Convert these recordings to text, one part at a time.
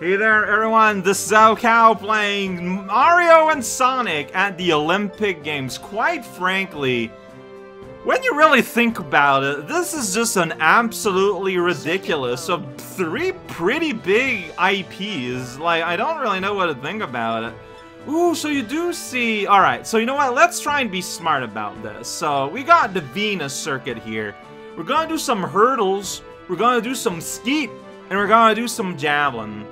Hey there, everyone. This is raocow playing Mario and Sonic at the Olympic Games. Quite frankly, when you really think about it, this is just an absolutely ridiculous of three pretty big IPs. Like, I don't really know what to think about it. Ooh, so you do see... Alright, so you know what? Let's try and be smart about this. So, we got the Venus circuit here. We're gonna do some hurdles, we're gonna do some skeet, and we're gonna do some javelin.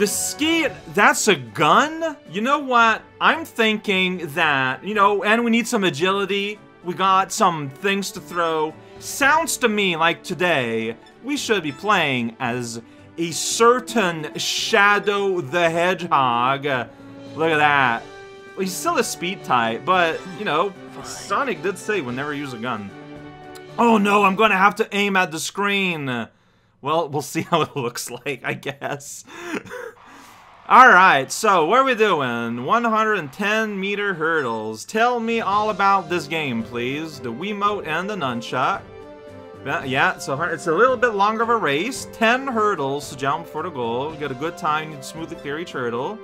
The skeet, that's a gun? You know what? I'm thinking that, you know, and we need some agility. We got some things to throw. Sounds to me like today, we should be playing as a certain Shadow the Hedgehog. Look at that. He's still a speed type, but, you know, Sonic did say we'll never use a gun. Oh no, I'm gonna have to aim at the screen. Well, we'll see how it looks like, I guess. Alright, so what are we doing? 110 meter hurdles. Tell me all about this game, please. The Wiimote and the nunchuck. Yeah, so it's a little bit longer of a race. 10 hurdles to jump for the goal. You got a good time, you smoothly clear each hurdle.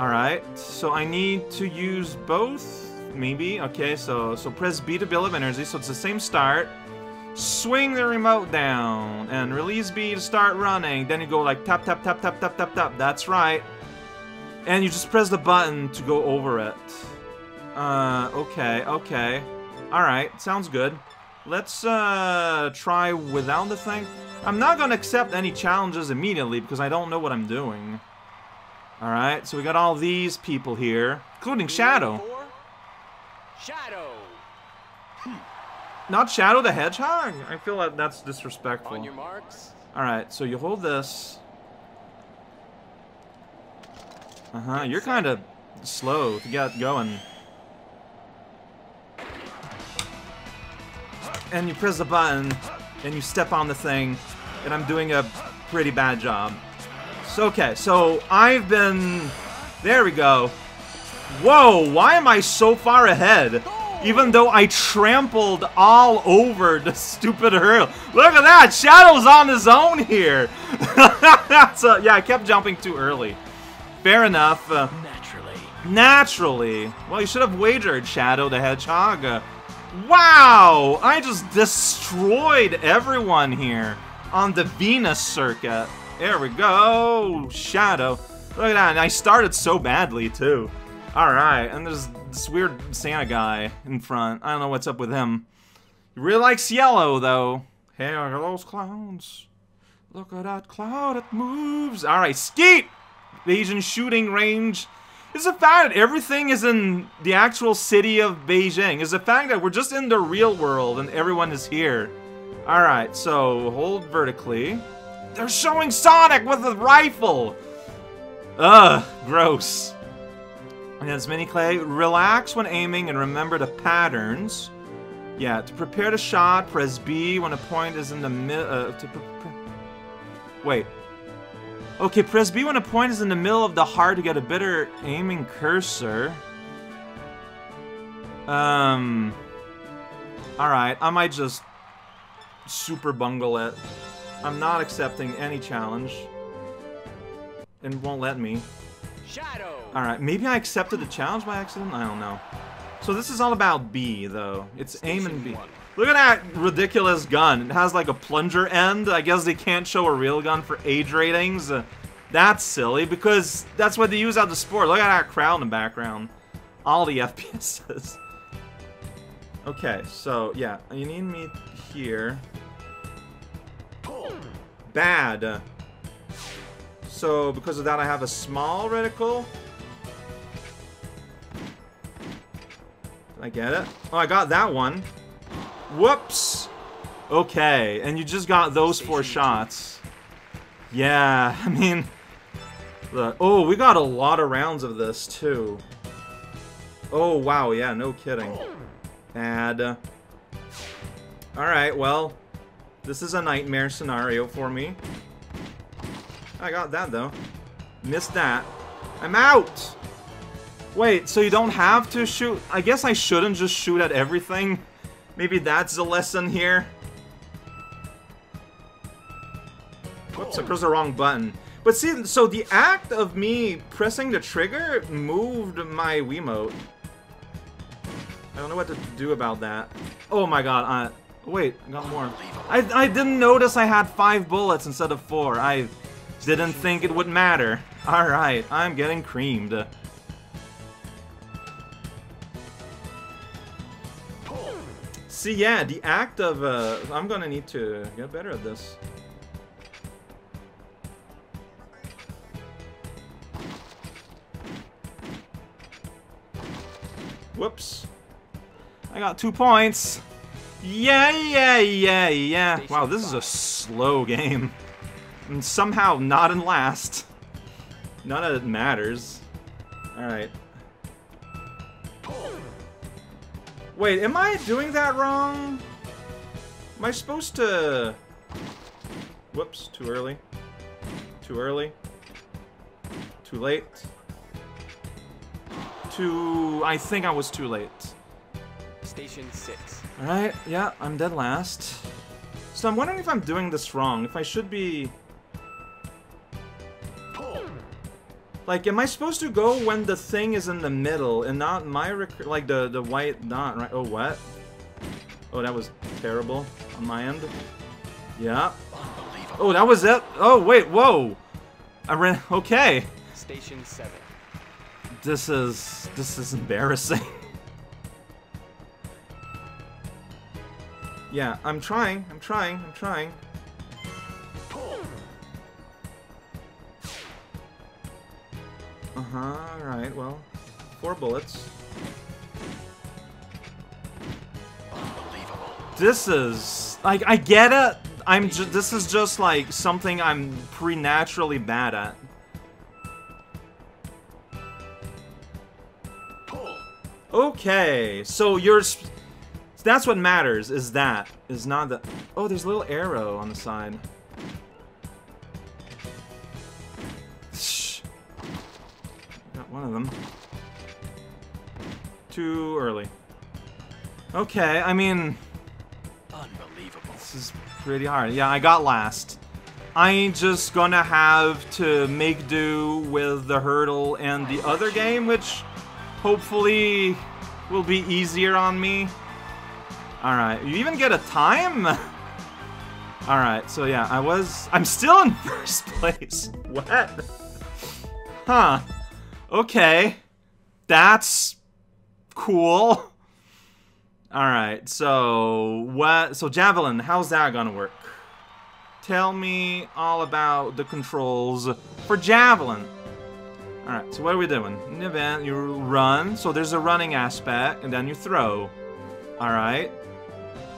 Alright, so I need to use both, maybe. Okay, so so press B to build up energy, so it's the same start swing the remote down, and release B to start running. Then you go like tap, tap, tap, tap, tap, tap, tap. That's right. And you just press the button to go over it. Uh, okay, okay. Alright, sounds good. Let's, uh, try without the thing. I'm not gonna accept any challenges immediately because I don't know what I'm doing. Alright, so we got all these people here, including Shadow. Shadow. Not Shadow the Hedgehog? I feel like that's disrespectful. On your marks. Alright, so you hold this. Uh-huh, you're kind of slow to get going. And you press the button, and you step on the thing, and I'm doing a pretty bad job. So, okay, so I've been... There we go. Whoa, why am I so far ahead? Even though I trampled all over the stupid hurdle. Look at that! Shadow's on his own here! so, yeah, I kept jumping too early. Fair enough. Uh, naturally. Naturally. Well, you should have wagered, Shadow the Hedgehog. Uh, wow! I just destroyed everyone here on the Venus circuit. There we go! Shadow. Look at that, and I started so badly, too. Alright, and there's this weird Santa guy in front. I don't know what's up with him. He really likes yellow, though. Hey, are those clowns? Look at that cloud, it moves. Alright, skeet! Asian shooting range. Is the fact that everything is in the actual city of Beijing. Is the fact that we're just in the real world and everyone is here. Alright, so hold vertically. They're showing Sonic with a rifle! Ugh, gross. And as mini clay, relax when aiming and remember the patterns. Yeah, to prepare the shot, press B when a point is in the middle. Uh, Wait. Okay, press B when a point is in the middle of the heart to get a better aiming cursor. Um. Alright, I might just super bungle it. I'm not accepting any challenge. And won't let me. Shadow. Alright, maybe I accepted the challenge by accident? I don't know. So this is all about B, though. It's aim and B. Look at that ridiculous gun. It has like a plunger end. I guess they can't show a real gun for age ratings. Uh, that's silly, because that's what they use out the sport. Look at that crowd in the background. All the FPSs. Okay, so, yeah. You need me here. Bad. So, because of that, I have a small reticle. Did I get it? Oh, I got that one. Whoops! Okay, and you just got those four shots. Yeah, I mean... Look, oh, we got a lot of rounds of this, too. Oh, wow, yeah, no kidding. Add. Alright, well, this is a nightmare scenario for me. I got that, though. Missed that. I'm out! Wait, so you don't have to shoot? I guess I shouldn't just shoot at everything. Maybe that's the lesson here. Whoops, I pressed the wrong button. But see, so the act of me pressing the trigger moved my Wiimote. I don't know what to do about that. Oh my god, I... Wait, I got more. I, I didn't notice I had five bullets instead of four. I didn't think it would matter. Alright, I'm getting creamed. See, yeah, the act of, uh, I'm gonna need to get better at this. Whoops. I got two points. Yeah, yeah, yeah, yeah. Wow, this is a slow game. And somehow not in last. None of it matters. Alright. Wait, am I doing that wrong? Am I supposed to... Whoops, too early. Too early. Too late. Too... I think I was too late. Station 6. Alright, yeah, I'm dead last. So I'm wondering if I'm doing this wrong. If I should be... Like, am I supposed to go when the thing is in the middle and not my like the the white dot, right? Oh, what? Oh, that was terrible on my end. Yeah. Oh, that was it. Oh, wait, whoa. I ran. Okay. Station 7. This is this is embarrassing. yeah, I'm trying. I'm trying. I'm trying. Bullets. This is... Like, I get it. I'm ju this is just, like, something I'm preternaturally bad at. Okay, so you're... That's what matters, is that. Is not the... Oh, there's a little arrow on the side. Shh. Not one of them. Too early. Okay, I mean... Unbelievable. This is pretty hard. Yeah, I got last. I ain't just gonna have to make do with the hurdle and the other game, which hopefully will be easier on me. Alright, you even get a time? Alright, so yeah, I was... I'm still in first place. What? Huh. Okay. That's cool. Alright, so what so Javelin, how's that gonna work? Tell me all about the controls for Javelin. Alright, so what are we doing? In the event, you run, so there's a running aspect, and then you throw. Alright.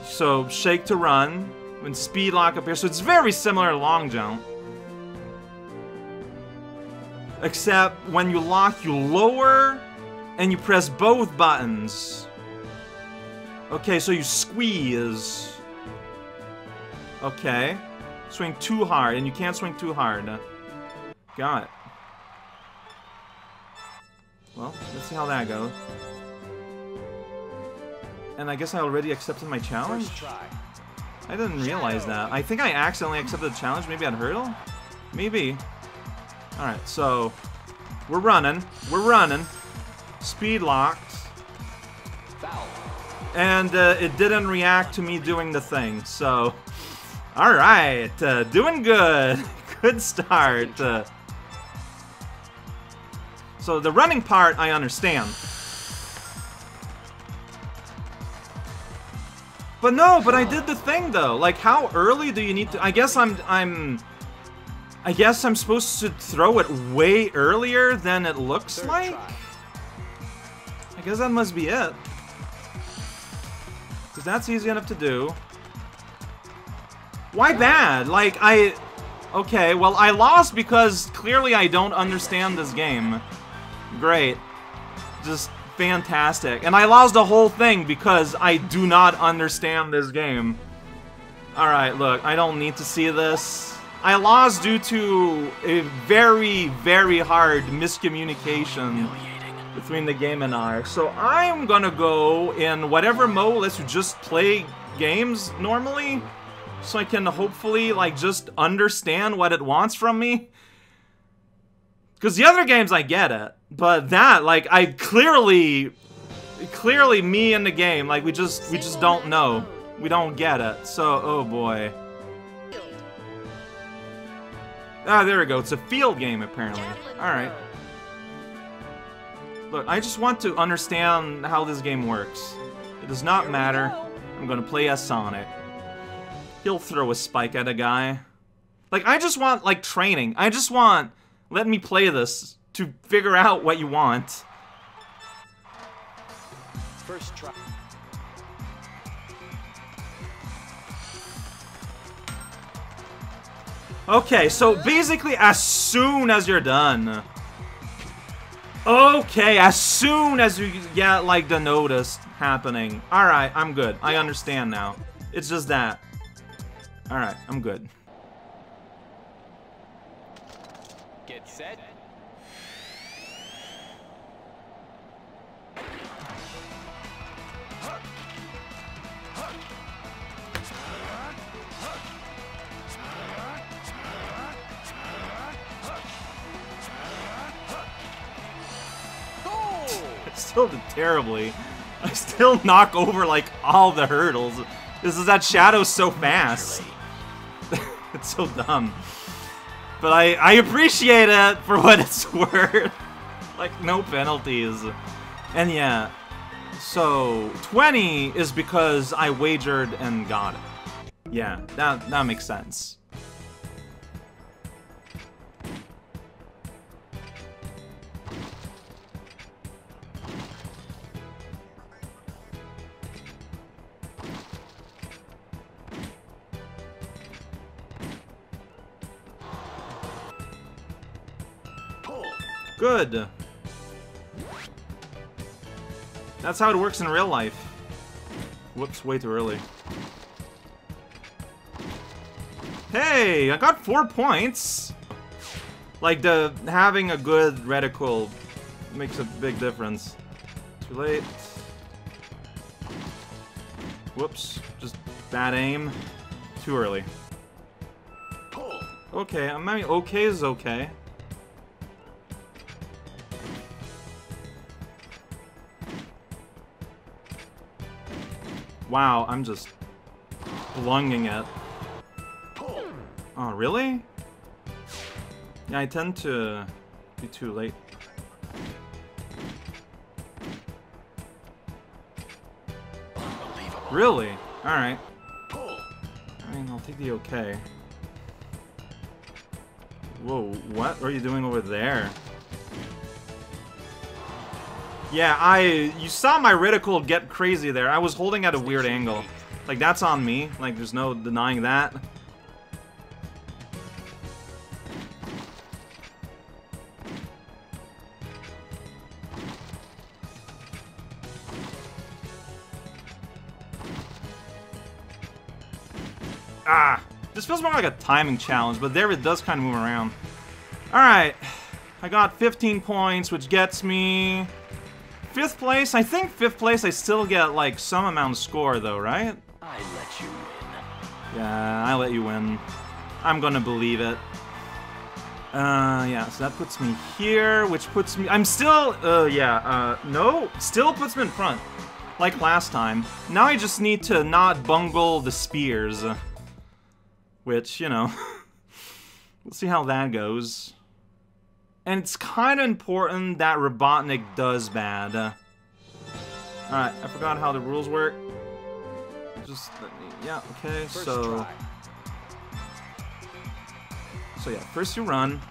So shake to run, when speed lock appears, so it's very similar to long jump. Except when you lock, you lower and you press both buttons. Okay, so you squeeze. Okay. Swing too hard, and you can't swing too hard. Got it. Well, let's see how that goes. And I guess I already accepted my challenge? I didn't realize that. I think I accidentally accepted the challenge, maybe at Hurdle? Maybe. Alright, so we're running. We're running. Speed locked. And uh, it didn't react to me doing the thing, so... Alright, uh, doing good. good start. Uh, so the running part, I understand. But no, but I did the thing though. Like, how early do you need to? I guess I'm I'm I guess I'm supposed to throw it way earlier than it looks like? I guess that must be it. Because that's easy enough to do. Why bad? Like, I... Okay, well, I lost because clearly I don't understand this game. Great. Just fantastic. And I lost the whole thing because I do not understand this game. Alright, look, I don't need to see this. I lost due to a very, very hard miscommunication between the game and I. So I'm gonna go in whatever mode lets you just play games normally, so I can hopefully, like, just understand what it wants from me. Because the other games, I get it. But that, like, I clearly... Clearly, me in the game, like, we just, we just don't know. We don't get it. So, oh boy. Ah, there we go. It's a field game, apparently. Alright. Look, I just want to understand how this game works. It does not matter. I'm gonna play as Sonic. He'll throw a spike at a guy. Like, I just want, like, training. I just want, let me play this to figure out what you want. First try. Okay, so basically as soon as you're done. Okay, as soon as you get, like, the notice happening. Alright, I'm good. I understand now. It's just that. Alright, I'm good. Get set. Still did terribly. I still knock over, like, all the hurdles. This is that shadow's so fast. it's so dumb. But I, I appreciate it for what it's worth. like, no penalties. And yeah, so 20 is because I wagered and got it. Yeah, that, that makes sense. Good. That's how it works in real life. Whoops, way too early. Hey, I got four points. Like the having a good reticle makes a big difference. Too late. Whoops, just bad aim. Too early. Okay, I mean, okay is okay. Wow, I'm just blunging it. Oh, really? Yeah, I tend to be too late. Really? Alright. I mean, I'll take the okay. Whoa, what are you doing over there? Yeah, I... You saw my reticle get crazy there. I was holding at a weird angle. Like, that's on me. Like, there's no denying that. Ah! This feels more like a timing challenge, but there it does kind of move around. Alright. I got 15 points, which gets me... Fifth place? I think fifth place I still get, like, some amount of score, though, right? I let you win. Yeah, I let you win. I'm gonna believe it. Uh, yeah, so that puts me here, which puts me... I'm still... Uh, yeah, uh, no. Still puts me in front. Like last time. Now I just need to not bungle the spears. Which, you know... we'll see how that goes. And it's kind of important that Robotnik does bad. Alright, I forgot how the rules work. Just let me... Yeah, okay, First so... try. So yeah, first you run.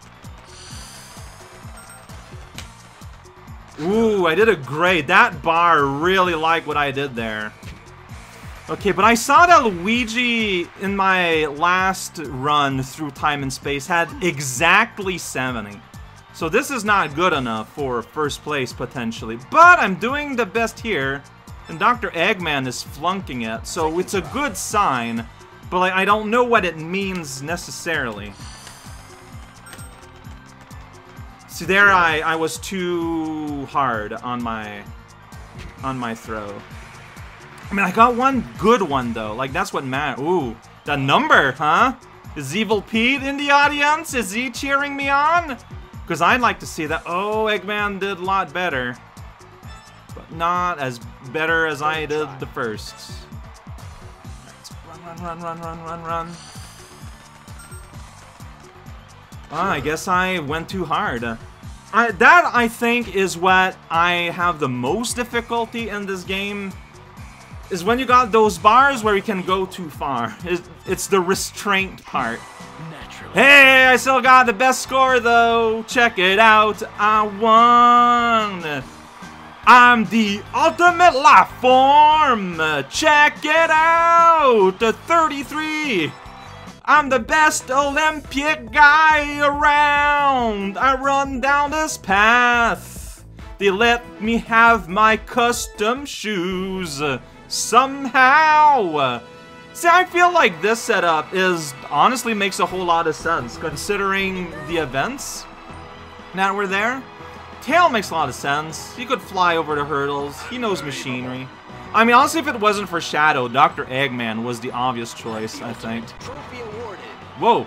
Ooh, I did a great. That bar really liked what I did there. Okay, but I saw that Luigi in my last run through time and space had exactly 70. So this is not good enough for first place, potentially. But I'm doing the best here, and Dr. Eggman is flunking it, so it's a good sign. But I don't know what it means necessarily. See, there I, I was too hard on my on my throw. I mean, I got one good one, though. Like, that's what matters. Ooh, the number, huh? Is Evil Pete in the audience? Is he cheering me on? Because I'd like to see that. Oh, Eggman did a lot better. But not as better as I did the first. Run, run, run, run, run, run, run. Ah, I guess I went too hard. I, that, I think, is what I have the most difficulty in this game. Is when you got those bars where you can go too far. It's, it's the restraint part. Naturally. Hey, I still got the best score though. Check it out. I won. I'm the ultimate life form. Check it out. 33. I'm the best Olympic guy around. I run down this path. They let me have my custom shoes somehow. See, I feel like this setup is honestly makes a whole lot of sense considering the events that were there. Tail makes a lot of sense. He could fly over the hurdles. He knows machinery. I mean, honestly, if it wasn't for Shadow, Dr. Eggman was the obvious choice, I think. Trophy awarded. Whoa.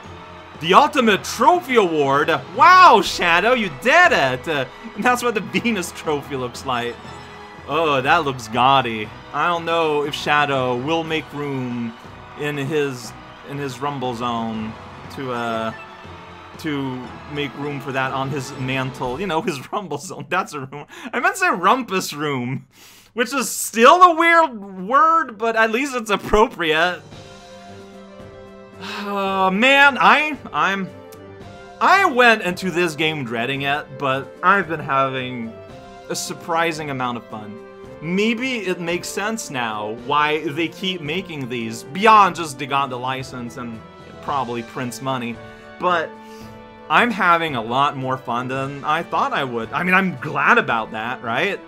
The Ultimate Trophy Award! Wow, Shadow, you did it! Uh, that's what the Venus Trophy looks like. Oh, that looks gaudy. I don't know if Shadow will make room in his in his Rumble Zone to uh to make room for that on his mantle. You know, his Rumble Zone. That's a room. I meant to say Rumpus Room, which is still a weird word, but at least it's appropriate. Uh, man, I, I'm, I went into this game dreading it, but I've been having a surprising amount of fun. Maybe it makes sense now why they keep making these beyond just they got the license and probably prints money, but I'm having a lot more fun than I thought I would. I mean, I'm glad about that, right?